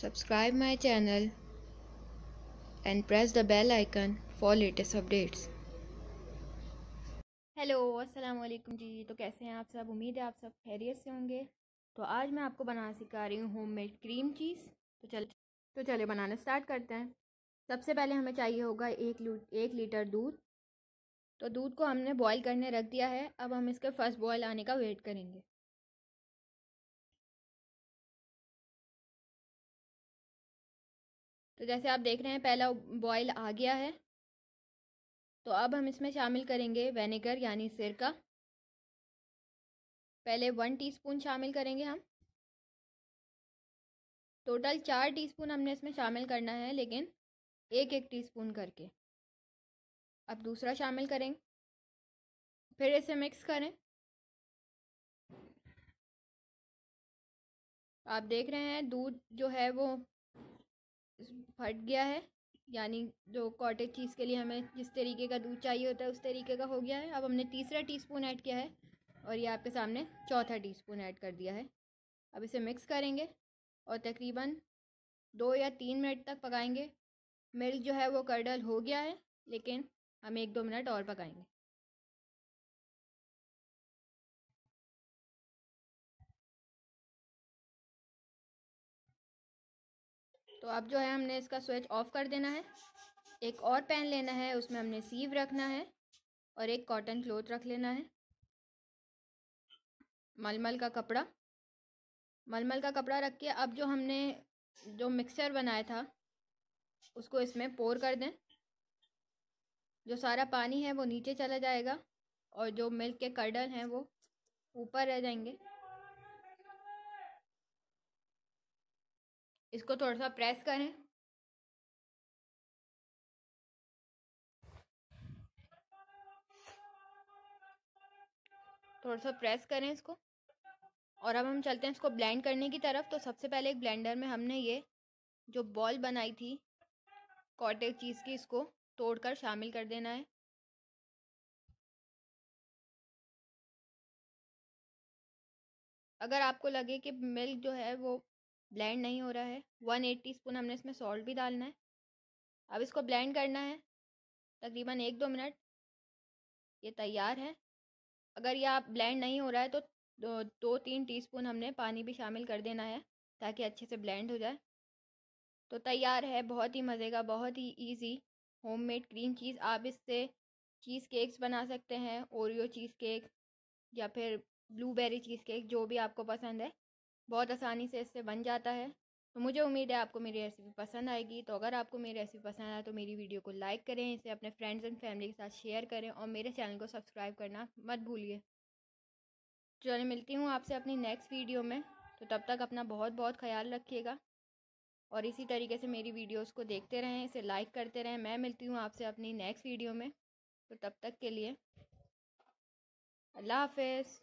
Subscribe my channel and press the bell icon for latest updates. Hello अस्सलाम वालेकुम जी। तो कैसे हैं आप सब? उम्मीद है आप सब खैरियत से होंगे। तो आज मैं आपको बनाना सिखा रही हूँ होममेड क्रीम चीज़ तो चल तो चले बनाना स्टार्ट करते हैं। सबसे पहले हमें चाहिए होगा एक एक लीटर दूध। तो दूध को हमने बॉईल करने रख दिया है। अब हम इसके फ़र्स्ट बॉयल आने का वेट करेंगे। तो जैसे आप देख रहे हैं, पहला बॉयल आ गया है। तो अब हम इसमें शामिल करेंगे वेनेगर यानी सिरका पहले वन टीस्पून शामिल करेंगे हम। टोटल चार टीस्पून हमने इसमें शामिल करना है, लेकिन एक एक टीस्पून करके। अब दूसरा शामिल करेंगे। फिर इसे मिक्स करें। आप देख रहे हैं, दूध जो है वो फट गया है। यानी जो कॉटेज चीज़ के लिए हमें जिस तरीके का दूध चाहिए होता है, उस तरीके का हो गया है। अब हमने तीसरा टीस्पून ऐड किया है और ये आपके सामने चौथा टीस्पून ऐड कर दिया है। अब इसे मिक्स करेंगे और तकरीबन दो या तीन मिनट तक पकाएँगे। मिल्क जो है वो कर्डल हो गया है, लेकिन हम एक दो मिनट और पकाएँगे। तो अब जो है हमने इसका स्विच ऑफ़ कर देना है। एक और पैन लेना है, उसमें हमने सीव रखना है और एक कॉटन क्लोथ रख लेना है। मलमल का कपड़ा। मलमल का कपड़ा रख के अब जो हमने जो मिक्सचर बनाया था, उसको इसमें पोर कर दें। जो सारा पानी है वो नीचे चला जाएगा और जो मिल्क के कर्डल हैं वो ऊपर रह जाएँगे। इसको थोड़ा सा प्रेस करें। थोड़ा सा प्रेस करें इसको। और अब हम चलते हैं इसको ब्लेंड करने की तरफ़। तो सबसे पहले एक ब्लेंडर में हमने ये जो बॉल बनाई थी, कॉटेज चीज़ की, इसको तोड़कर शामिल कर देना है। अगर आपको लगे कि मिल्क जो है वो ब्लेंड नहीं हो रहा है। वन एट टी स्पून हमने इसमें सॉल्ट भी डालना है। अब इसको ब्लेंड करना है। तकरीबन एक दो मिनट। ये तैयार है। अगर ये आप ब्लेंड नहीं हो रहा है तो दो, दो तीन टीस्पून हमने पानी भी शामिल कर देना है ताकि अच्छे से ब्लेंड हो जाए। तो तैयार है। बहुत ही मज़े का बहुत ही इजी होममेड क्रीम चीज़। आप इससे चीज़ केक्स बना सकते हैं ओरियो चीज़ केक या फिर ब्लूबेरी चीज़ केक जो भी आपको पसंद है। बहुत आसानी से इससे बन जाता है। तो मुझे उम्मीद है आपको मेरी रेसिपी पसंद आएगी। तो अगर आपको मेरी रेसिपी पसंद आए तो मेरी वीडियो को लाइक करें, इसे अपने फ्रेंड्स एंड फैमिली के साथ शेयर करें और मेरे चैनल को सब्सक्राइब करना मत भूलिए। चलिए मिलती हूँ आपसे अपनी नेक्स्ट वीडियो में। तो तब तक अपना बहुत बहुत ख्याल रखिएगा। और इसी तरीके से मेरी वीडियोस को देखते रहें, इसे लाइक करते रहें। मैं मिलती हूँ आपसे अपनी नेक्स्ट वीडियो में। तो तब तक के लिए अल्लाह हाफिज़।